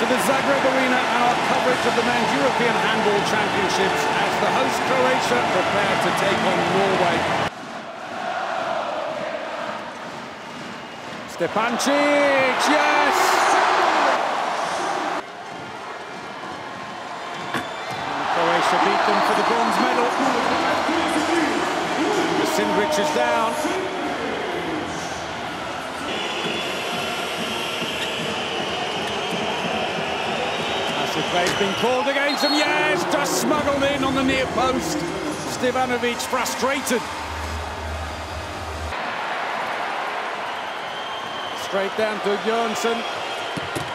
to the Zagreb Arena and our coverage of the Men's European Handball Championships as the host Croatia prepare to take on Norway. Stepancic, yes! And Croatia beat them for the bronze medal. Cindric is down. Play's been called against him, yes, just smuggled in on the near post. Stevanovic frustrated. Straight down to Jönsson.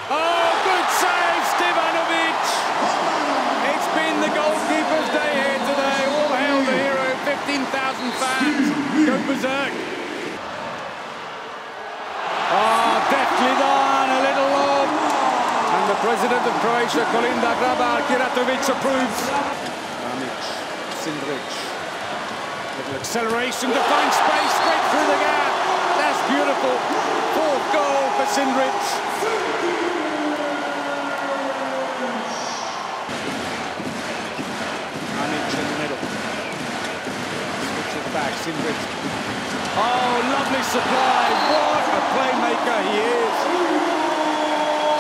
Oh, good save, Stevanovic! It's been the goalkeeper's day here today. All hail the hero, 15,000 fans. Go berserk. President of Croatia, Kolinda Grabar-Kitarovic approves. Ramic, Cindric. Little acceleration to find space straight through the gap. That's beautiful. Fourth goal for Cindric. Ramic in the middle. Switch it back, Cindric. Oh, lovely supply. What a playmaker he is.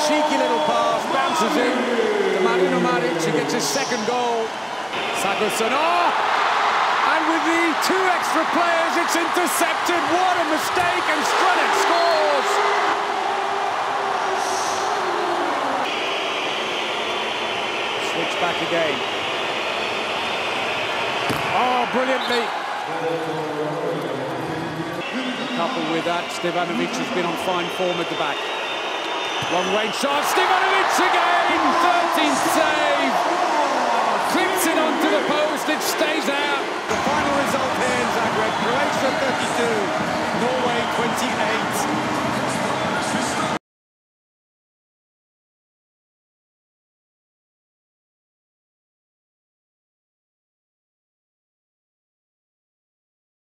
Cheeky little pass, bounces in to Marino Maric. He gets his second goal. Sagosen, oh! And with the two extra players, it's intercepted. What a mistake, and Strlek scores! Switch back again. Oh, brilliantly. Coupled with that, Stevanovic has been on fine form at the back. Long range shot, Stevanovic again! 13th save! Clips it onto the post, it stays out. The final result here in Zagreb, Croatia 32, Norway 28.